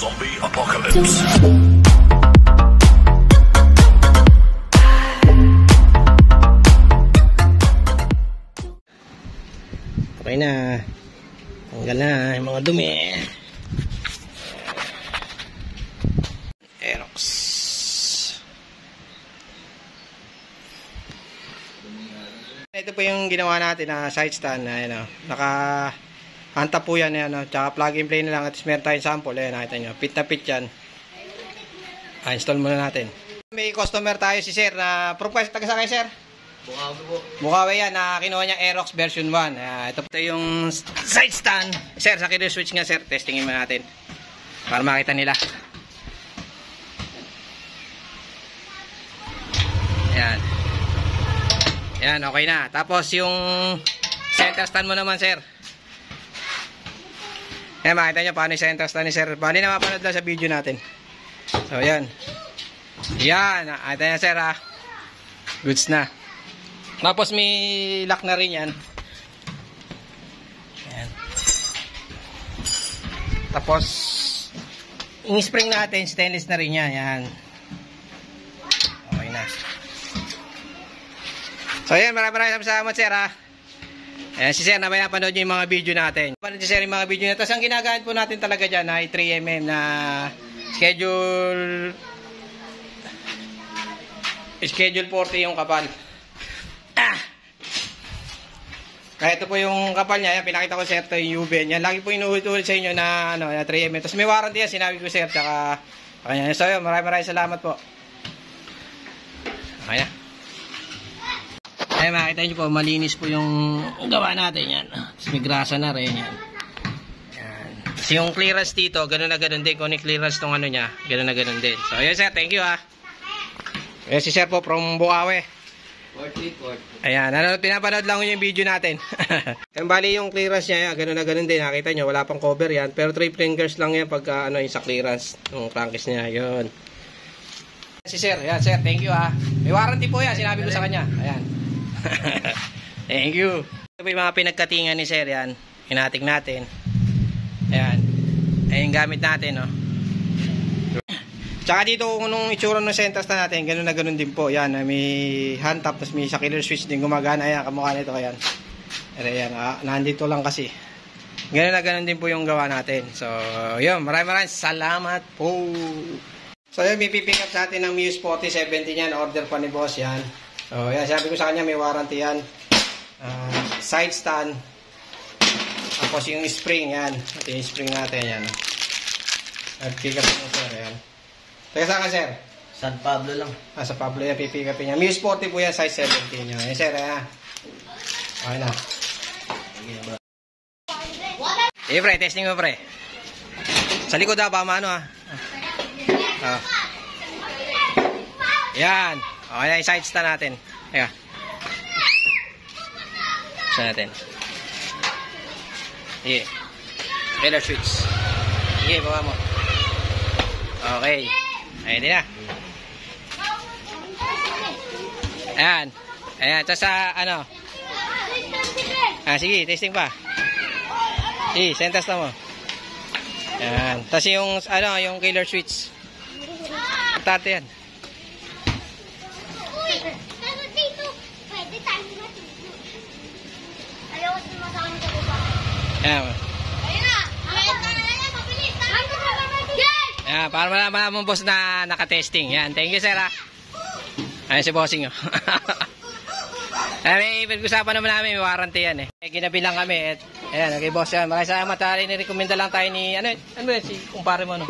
Zombie apocalypse. Okay na. Tanggal na yung mga dumi. Aerox. Ito po yung ginawa natin na side stand. Ayan, oh. Naka hanta po yan. Ayan, oh. Tsaka plug and play na lang. At meron tayong sample. Ayan, nakita nyo. Pit na pit yan. Ah, install muna natin. May customer tayo si Sir na professor. Taga sa kayo, Sir? Bukawi yan na kinuha niya Aerox version 1. Uh, ito, ito yung side stand. Sir, sa kilo switch nga sir. Testingin mo natin. Para makita nila. Yan. Yan, okay na. Tapos yung center stand mo naman sir. Yan, makita nyo paano yung center stand ni sir. Bali na mapanood lang sa video natin. So, yan. Yan. Ito yan sir ha. Goods na. Tapos may lock na rin yan. Ayan. Tapos, yung spring natin, stainless na rin yan. Yan. Okay na. So, ayan. Maraming maraming salamat, sir, ha. Ayan, si sir, na may napanood nyo yung mga video natin. Napanood si sir yung mga video natin. Tapos, ang ginagamit po natin talaga dyan ay 3mm na schedule schedule 40 yung kapal. Ah! Kaya ito po yung kapal niya, yan, pinakita ko sir ito yung UV niya. Lagi po inuulit-ulit sa inyo na, ano, na 3M. Tapos may warranty yan, sinabi ko sir, tsaka, kanya. So yun, maraming maraming salamat po. Kaya. Ay, makita niyo po, malinis po yung gawa natin yan. Tapos may grasa na rin yan. Yan. Tapos yung clearance dito, gano'n na gano'n din. Kung clearance tong ano niya, gano'n na gano'n din. So yun sir, thank you ha. Ayan si sir po from Bukawi. Ayan, ano, pinapanood lang yung video natin. Yan bali yung clearance niya, yan, ganun na ganun din. Nakita nyo, wala pang cover yan. Pero 3 fingers lang yan pagka ano, yung sa clearance. Yung crankcase niya, yun. Si sir, yan sir, thank you ha. May warranty po yan, sinabi ko sa kanya. Ayan. thank you. Ito yung mga pinagkatingan ni sir, yan. Hinatik natin. Ayan. Ayan gamit natin, no. Tsaka dito anong itsura ng center stand natin, ganun na ganun din po. Yan, may hand tap, tapos may sa killer switch din gumagana. Ayan, kamukha nito. Ayan. Ayan, ah, nandito lang kasi. Ganun na ganun din po yung gawa natin. So, yun, maraming maraming salamat po. So, yun, may pipick up sa atin ng Muse 4070 yan. Order pa ni boss yan. So, yan, sabi ko sa kanya, may warranty yan. Uh, side stand. Tapos yung spring, yan. Ito yung spring natin, yan. Nag-pick up mo sir, yan. Teka saan ka, sir? San Pablo lang. Ah, sa Pablo yan, pipick up niya. Muse 40 po yan, size 17 yan. Yan, sir, yan. Okay na. Eh, pre, testing mo, pre. Sa likod daw, ba, ano, ah. Ah. Yan. Okay, yan, side stand natin. Teka. Sa natin. Sige. Trailer switch. Sige, baba mo. Okay. Ayan din na. Ayan. Ayan. Tapos sa, ano. Ah, sige, testing pa. Sige, sentas na mo. Ayan. Tapos yung, ano, yung killer switch. Tate yan. Pero dito, pwede tayo matulog. Ayaw ko sumasama sa baba. Ayan. Ayun na! Ayan, para malaman mo boss na nakatesting. Yan, thank you sir ha. Ayan si bossing. Ayan, may pag-usapan naman namin, may warranty yan eh. eh ginabilang kami. At, ayan, kay boss yan. Maraming salamat. Tari, nirekomenda lang tayo ni, ano, ano yun, si kumpare mo, no?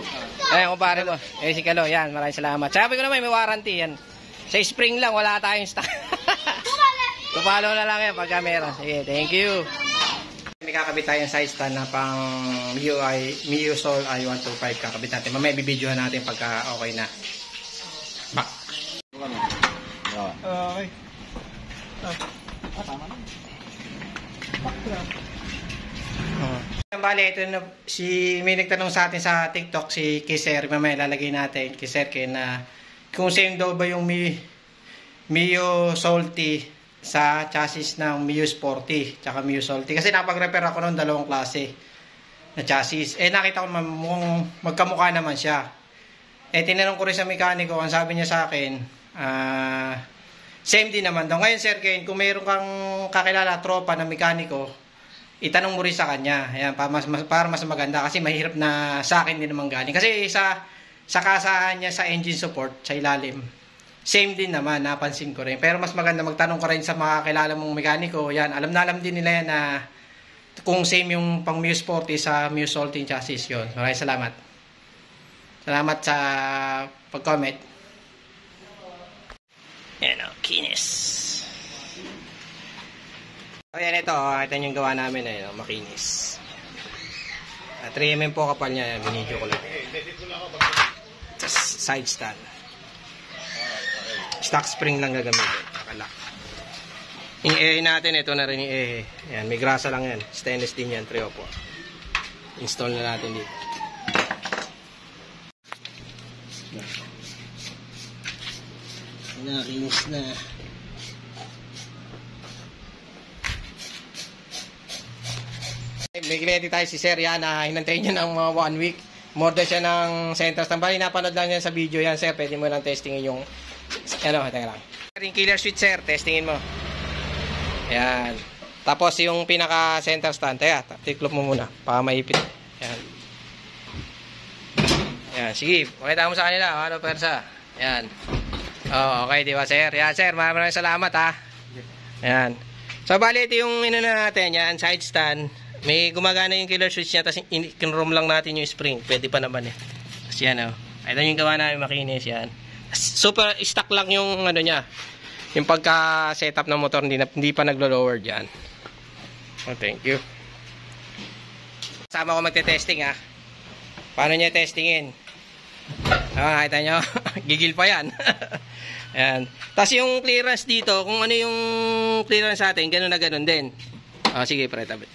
Ayan, kumpare mo. Eh, si Kalo, yan, maraming salamat. Sabi ko naman, may warranty yan. Sa spring lang, wala tayong stock. Tupalo na lang yan pagka meron. Sige, thank you. May kakabit tayong size stand na pang MIUI, MIU Sol i125 kakabit natin. Mamaya bibidyohan natin pagka okay na. Back. Okay. Oh. Bale, ito na, si, may nagtanong sa atin sa TikTok, si Kiser, mamaya lalagay natin, Kiser, kay na, kung same daw ba yung Mi, Mio Salty sa chassis ng Mio Sporty, tsaka Mio Salty. Kasi napag-repair ako ng dalawang klase. na chassis. Eh, nakita ko mukhang magkamukha naman siya. Eh, tinanong ko rin sa mekaniko, ang sabi niya sa akin, ah, same din naman daw. Ngayon, Sir Ken, kung mayroon kang kakilala, tropa na mekaniko, itanong mo rin sa kanya. Ayan, para mas, mas, para mas maganda. Kasi mahirap na sa akin din naman galing. Kasi sa, sa kasahan niya sa engine support, sa ilalim, same din naman, napansin ko rin. Pero mas maganda magtanong ko rin sa mga kakilala mong mekaniko. Yan, alam na alam din nila yan na kung same yung pang Muse 40 sa Muse Salting chassis yun. Maraming salamat. Salamat sa pag-comment. Yan o, kinis. Ayan ito, oh, ito yung gawa namin eh, oh, makinis. Uh, 3mm po kapal niya, yan, binidyo ko lang. Side stand. Stock spring lang gagamitin, nakalak. Yung ehe natin, ito na rin yung ehe. Yan, may grasa lang yan. Stainless din yan, 3 po. Install na natin dito. Nakinis na. May ready tayo si Sir yan na hinantayin niya ng mga one week. Morder siya ng center stand. Bali, napanood lang yan sa video yan, Sir. Pwede mo lang testingin yung... Ano, teka lang. Yung killer switch, Sir. Testingin mo. Yan. Tapos yung pinaka center stand, kaya tiklop mo muna para maipit. Yan. Yan, sige. Pakita mo sa kanila, ano persa. Yan. Oh, okay, di ba, sir? Yan, sir. Maraming salamat, ha. Yan. So, bali, ito yung inuna natin. Yan, side stand. May gumagana yung killer switch niya, tapos kinroom lang natin yung spring. Pwede pa naman, eh. Tapos yan, oh. Ito yung gawa namin makinis, yan. Super stock lang yung, ano niya, yung pagka-setup ng motor, hindi, hindi pa naglo-lower dyan. Oh, thank you. Sama ko magte-testing ha. Paano niya testingin? Ah, nakita nyo? Gigil pa yan. Ayan. Tapos yung clearance dito, kung ano yung clearance natin, ganun na ganun din. Oh, sige, pre, tabit.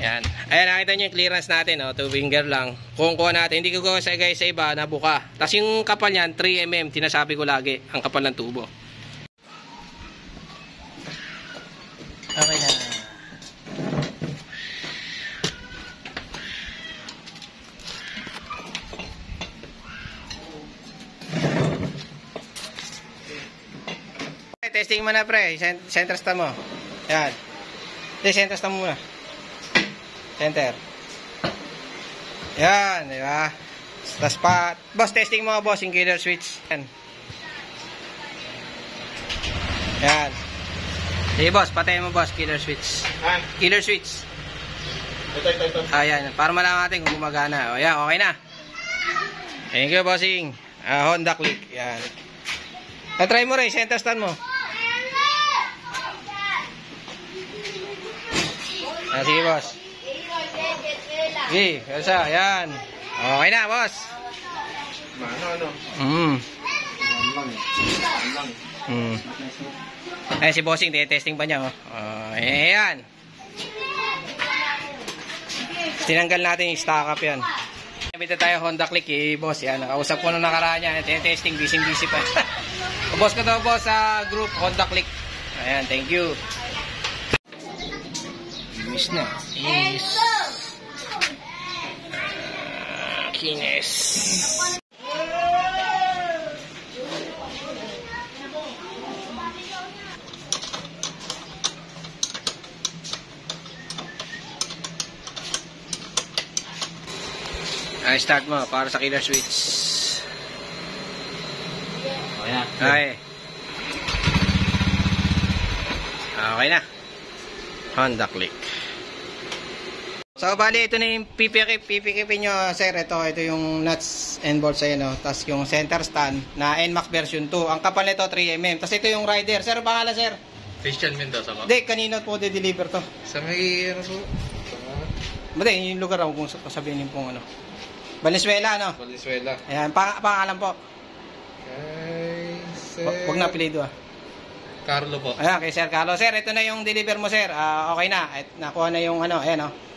Ayan. Ayan, nakita nyo yung clearance natin, oh, two finger lang. Kung kuha natin, hindi ko gawa sa guys sa iba, nabuka. Tapos yung kapal niyan, 3mm, tinasabi ko lagi, ang kapal ng tubo. Okay na. Okay, testing mo na pre, center stand mo. Ayan. Hindi, center stand mo muna. Center. Yan, di ba? Tapos pa, boss, testing mo boss, yung killer switch. Yan. Yan. Sige boss, patayin mo boss, killer switch. Ah, Killer switch. ito, ito, ito. Ayan, para malaman natin kung gumagana. O yan, okay na. Thank you, bossing. Ah, Honda Click. Yan. Na-try mo rin, center stand mo. Ah, sige, boss. Sige, isa, yan. Okay na, boss. Ano, ano? Mm. Yan. Yan. Mm. Ay, si bossing, testing pa niya, oh. Uh, ayan. Tinanggal natin yung stock up yan. Nabita tayo Honda Click eh, boss. Yan, nakausap ko nung nakaraan yan. Testing, busy-busy pa. boss ko to, boss, sa group Honda Click. Ayan, thank you. Miss na. Is. Kines. Ay, start mo para sa killer switch. Okay na. Okay. Okay na. Honda Click. So, bali, ito na yung pipikip, pipikipin nyo, sir. Ito, ito yung nuts and bolts ayan, no? Tapos yung center stand na NMAX version 2. Ang kapal nito, 3mm. Tapos ito yung rider. Sir, pangalan, sir? Christian Mendoza ba? Hindi, kanino po de-deliver to? Sa may, ano po? Hindi, yung lugar ako kung sabihin pong ano. Valenzuela, no? Valenzuela. Ayan, pang pangalan po. Kay Sir... Hu- Huwag na apelido, ah. Carlo po. Ayan, kay Sir Carlos. Sir, ito na yung deliver mo, sir. Ah, okay na. At nakuha na yung ano, ayan, oh.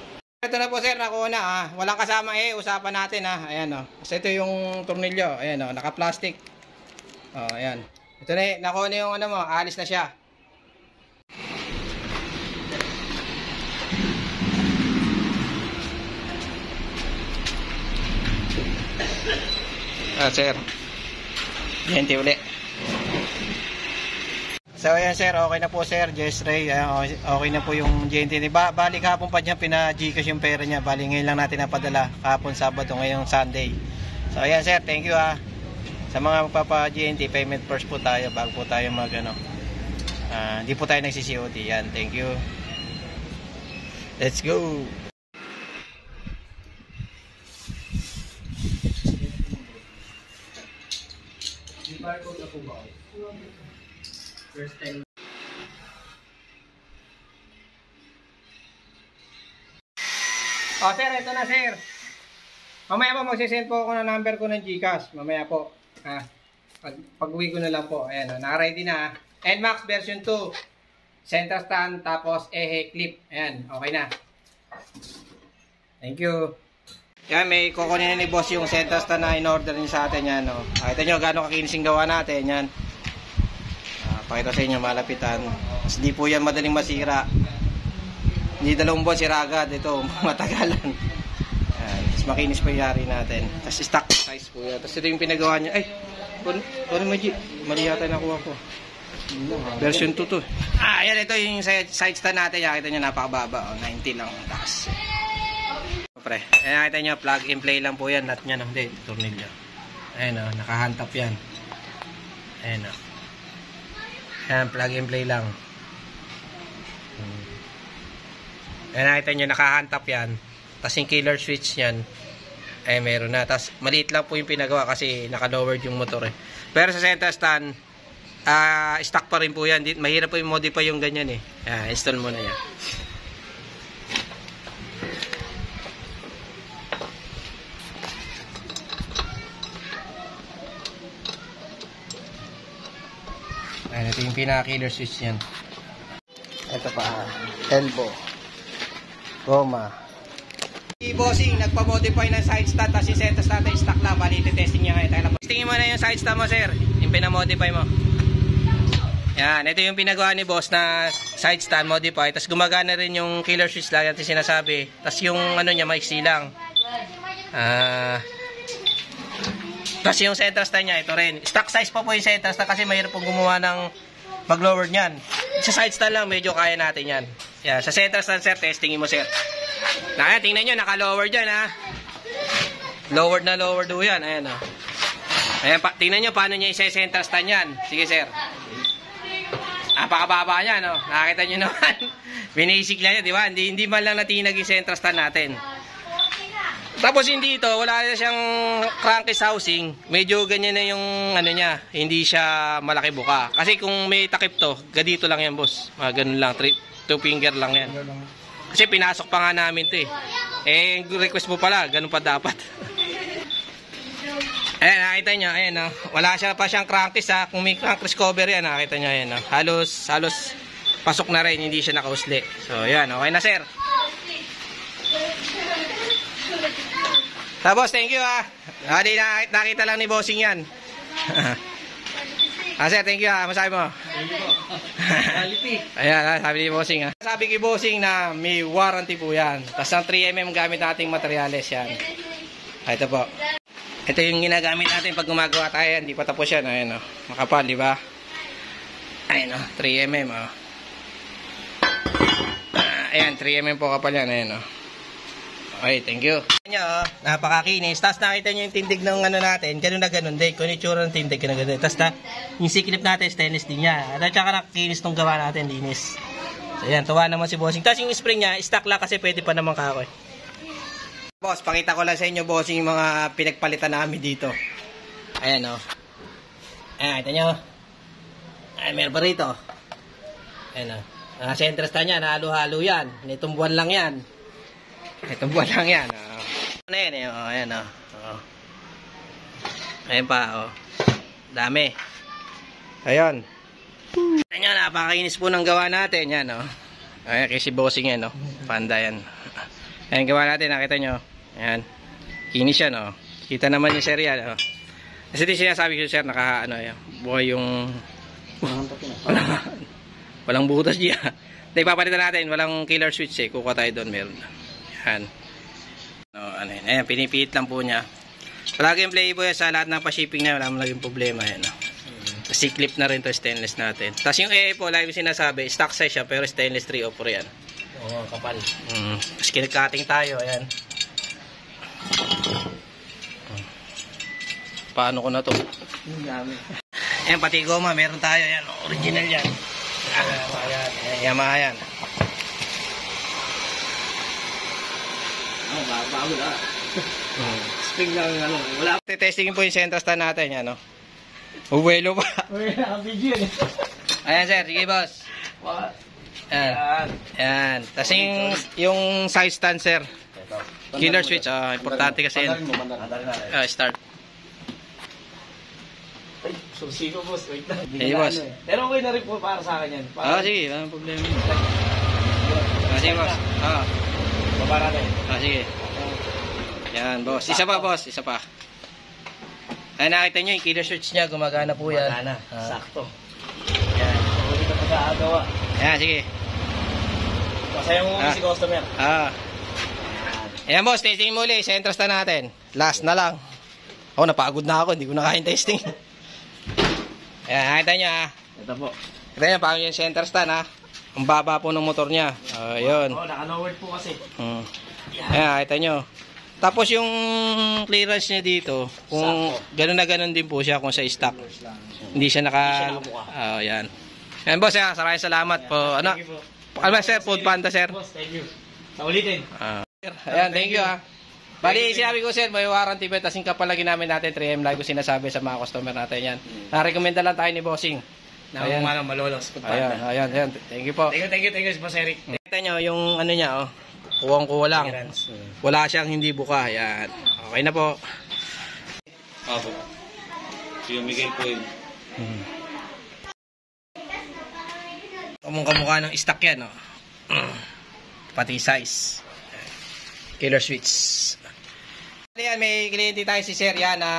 Ito na po sir, nakuha na ah. Walang kasama eh, usapan natin ah. Ayan oh. Kasi ito yung tornilyo, ayan oh, naka-plastic. Oh, ayan. Ito na eh, nakuha na yung ano mo, alis na siya. Ah, sir. Gente ulit. So ayan sir, okay na po sir, Jess Ray, ayan, okay, na po yung GNT ni ba, bali kahapon pa niya pina-Gcash yung pera niya, bali ngayon lang natin napadala, kahapon Sabado, ngayong Sunday. So ayan sir, thank you ha. Sa mga magpapa GNT, payment first po tayo bago po tayo mag ano. Ah, hindi po tayo nagsi-COD. Yan, thank you. Let's go. First time. Oh, sir, ito na, sir. Mamaya po, magsisend po ako ng number ko ng Gcash. Mamaya po. Ha? Pag, pag uwi ko na lang po. Ayan, oh, naka-ready na. ah. NMAX version 2. Center stand, tapos ehe clip. Ayan, okay na. Thank you. Yan, may kukunin ni boss yung center stand na in-order niya sa atin yan. No? Nakita nyo gano'ng kakinis yung gawa natin. Yan. Pakita sa inyo, malapitan. Tapos di po yan madaling masira. Hindi dalawang buwan sira agad. Ito, matagalan. Yan. Tapos makinis pa yari natin. Tapos stock size po yan. Tapos ito yung pinagawa niya. Ay, ano Maji? Mali yata nakuha ko. Version 2 to. Ah, ayan ito yung side, side stand natin. Nakita nyo napakababa. Oh, 90 lang ang taas. Pre, ayan nakita nyo, plug and play lang po yan. Nut nyo, hindi, tornilyo. Ayan o, nakahantap yan. Ayan o. Ayan, plug and play lang. Ayan nakita nyo, nakahantap yan. Tapos yung killer switch yan, ay meron na. Tapos maliit lang po yung pinagawa kasi naka-lowered yung motor eh. Pero sa center stand, ah stock pa rin po yan. Mahirap po yung modify yung ganyan eh. Ayan, install mo na yan. Yung pinaka-killer switch yan. Ito pa, elbow, goma. Si Bossing, nagpa-modify ng side tapos yung center stand ay stock lang, bali testing niya ngayon. Testingin mo na yung side stand mo, sir. Yung pinamodify mo. Yan, ito yung pinagawa ni boss na side stand modify. Tapos gumagana rin yung killer switch lang, yung sinasabi. Tapos yung ano niya, maiksi lang. Ah... Tapos yung center stand niya, ito rin. Stock size pa po yung center stand kasi mahirap pong gumawa ng mag-lower niyan. Sa side stand lang, medyo kaya natin yan. Yan. Sa center stand, sir, testingin mo, sir. Na, ayan, tingnan nyo, naka-lower dyan, ha. Lowered na lowered do yan. Ayan, o. Ayan, pa, tingnan nyo paano niya i-center stand yan. Sige, sir. Napakababa niya, no? Nakakita nyo naman. Binasic lang yan, di ba? Hindi, hindi man lang natinag yung center stand natin. Tapos hindi ito, wala na siyang crankcase housing. Medyo ganyan na yung ano niya, hindi siya malaki buka. Kasi kung may takip to, gadito lang yan boss. Mga ganun lang, three, two finger lang yan. Kasi pinasok pa nga namin to eh. Eh, request mo pala, ganun pa dapat. Ayan, nakita nyo, ayan oh. Wala siya pa siyang crankcase ha. Kung may crankcase cover yan, nakita nyo, ayan oh. Halos, halos pasok na rin, hindi siya nakausli. So, yan, okay na sir. Tapos, thank you ha. Ah, di na, nakita lang ni Bossing yan. ah, sir, thank you ha. Masabi mo. Ayan, ah, sabi ni Bossing ha. Sabi kay Bossing na may warranty po yan. Tapos ang 3mm gamit nating materyales yan. Ah, ito po. Ito yung ginagamit natin pag gumagawa tayo. Hindi pa tapos yan. Ayan o. Makapal, di ba? Ayan o. 3mm o. Ah, ayan, 3mm po kapal yan. Ayan o. Okay, thank you. Nyo, oh, napakakinis. Tapos nakita nyo yung tindig ng ano natin. Ganun na ganun din. Kung itsura ng tindig, ganun ganun. Tapos na, yung siklip natin, stainless din niya. At saka nakikinis nung gawa natin, linis. So ayan, tuwa naman si Bossing. Tapos yung spring niya, stock lang kasi pwede pa naman kakoy. Boss, pakita ko lang sa inyo, Bossing, yung mga pinagpalitan namin dito. Ayan, oh. Ayan, kita nyo. Ayan, meron pa rito. Ayan, oh. Stand niya, nahalo-halo yan. Nitong buwan lang yan. Itong buwan lang yan. Oh. Ano yan eh? Oh, ayan oh. oh. Ayan pa oh. Dami. Ayun. Ayan, napakainis po ng gawa natin. Yan oh. Ayan, kasi bossing yan oh. Panda yan. Ayan, gawa natin. Nakita nyo. Ayan. Kinis yan oh. Kita naman yung serial oh. Kasi di sinasabi ko sir, naka ano yan. Buhay yung... walang, walang butas diya. Hindi, papalitan natin. Walang killer switch eh. Kukuha tayo doon. Meron. Yan. No, ano yun. Ayan, pinipiit lang po niya. Plug and play po yan sa lahat ng pa-shipping na wala mo naging problema yan. oh. Kasi clip na rin to stainless natin. Tapos yung AA po, ko sinasabi, stock size siya pero stainless 304 yan. Oo, kapal. Mm. Tapos kinag-cutting tayo, ayan. Paano ko na to? Yung gamit. Ayan, pati goma, meron tayo. Ayan, original yan. Ah, ayan, ayan, Yamaha yan. Bago, bago na. Spring lang ano. Wala. Testingin po yung center stand natin, yan, no? Uwelo pa. Yun. Ayan, sir. Sige, boss. What? Ayan. Yan. Ayan. Tapos yung, yung side stand, sir. Killer switch. Ah, importante kasi yun. Ah, start. Ay, susi ko, boss. Wait lang. Sige, boss. Eh. Pero okay na rin po para sa akin yan. Ah, sige. Walang problema. Ah, sige, boss. Ah, Baba natin. ah sige. Yan, boss. Isa pa, boss. Isa pa. Ay, nakita nyo, yung killer switch niya, gumagana po yan. Wala na. Ah. Sakto. Yan. Hindi ka pagkakagawa. Yan, sige. Masaya mo Ah. si customer. Ah. Ayan, boss. Testing muli. Center stand natin. Last na lang. Oh, napagod na ako. Hindi ko na kayang testing. Ayan, nakita nyo, ah. Ito po. Kita nyo, paano yung center stand, ha? Ang baba po ng motor niya. Ah, yun. Oo, naka-lowered po kasi. Hmm. Ayan, kita nyo. Tapos yung clearance niya dito, kung gano'n na gano'n din po siya kung sa stock. Hindi siya naka... Ah, yan. Yan, boss, ha? Maraming salamat po. Ano? Ano sir? Food panda, sir? Boss, thank you. Sa ulitin. Ah. Ayan, thank you, ha? Bali, sinabi ko, sir, may warranty ba? Tapos yung kapalagi namin natin, 3M, lagi ko sinasabi sa mga customer natin yan. Na-recommenda lang tayo ni Bossing. Na Ayan. mga malolos. Ayan, ayan, ayan. Thank you po. Thank you, thank you, thank you, Boss Eric. Kita nyo, yung ano niya, oh. Kuwang-kuwa lang. Clearance. Wala siyang hindi buka. Yan. Okay na po. Opo. Si Miguel po yun. Kamukha kamukha ng stock yan, oh. Pati size. Killer switch. Yan, may kliyente tayo si Sir yan na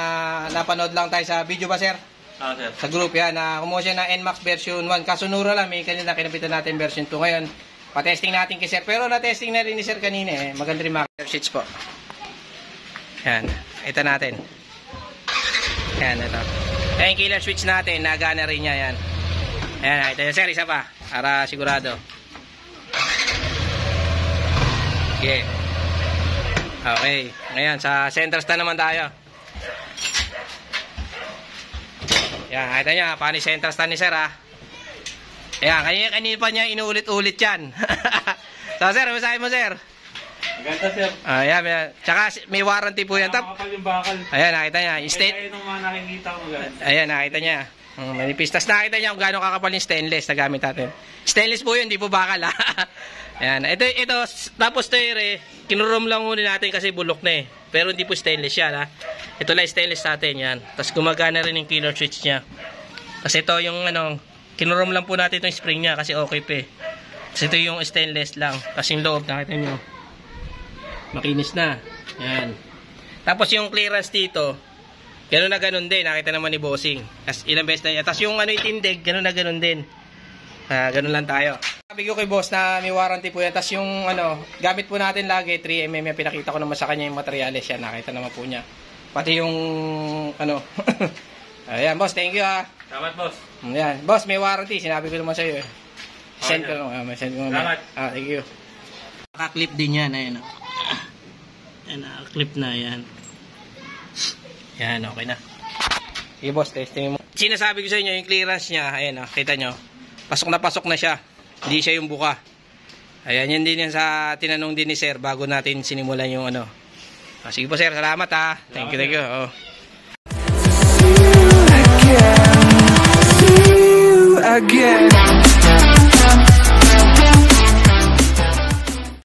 napanood lang tayo sa video ba, Sir? Ah, sir. Sa group yan na kumuha siya ng NMAX version 1. Kaso nura lang, may kanina kinapitan natin version 2 ngayon. Pa-testing natin kay Sir. Pero na-testing na rin ni Sir kanina eh. Maganda rin mga switch po. Yan. Ito natin. Yan, ito. Yan yung killer switch natin. Nagana rin niya yan. Ayan, ito yung Sir. Isa pa. Para sigurado. Okay. Okay. Ngayon, sa center stand naman tayo. Yan, paano yung center stand ni Sir, ha? Ayan, kanina, kanina pa niya inuulit-ulit yan. so, Sir, masahin mo, Sir. Maganda, sir. Ayan, ayan. Tsaka, may warranty po yan. Tap. Nakakapal yung bakal. Ayan, nakita niya. Yung state, Kaya nung mga nakikita ko maganda. Ayan, nakita niya. Um, manipis. Tapos nakita niya kung gaano kakapal yung stainless na gamit natin. Stainless po yun, di po bakal ha. Ayan. Ito, ito, tapos to eh, kinurom lang muna natin kasi bulok na eh. Pero hindi po stainless yan ha. Ito lang stainless natin yan. Tapos gumagana rin yung killer switch niya. Kasi ito yung ano, kinurom lang po natin itong spring niya kasi okay pa eh. Kasi ito yung stainless lang. Kasi yung loob, nakita niyo. Makinis na. Ayan. Tapos yung clearance dito, Ganun na ganun din, nakita naman ni Bossing. As ilang beses na yan. Tapos yung ano itindig, ganun na ganun din. Ah, ganun lang tayo. Sabi ko kay boss na may warranty po yan. Tapos yung ano, gamit po natin lagi, 3mm yung pinakita ko naman sa kanya yung materials yan. Nakita naman po niya. Pati yung ano. Ayan, boss, thank you ha. Salamat, boss. Ayan, boss, may warranty. Sinabi ko naman sa iyo eh. Send ko naman. Ah, may send ko naman. Salamat. Ah, thank you. Naka-clip din yan, ayun. oh. Ayan, naka-clip na yan. Yan, okay na. Sige boss, testing mo. Sinasabi ko sa inyo, yung clearance niya, ayan oh, kita nyo pasok na pasok na siya. Hindi siya yung buka. Ayan yun din yan sa tinanong din ni sir bago natin sinimulan yung ano. Ah, sige po sir. Salamat ha. Thank you thank you. Oh. again.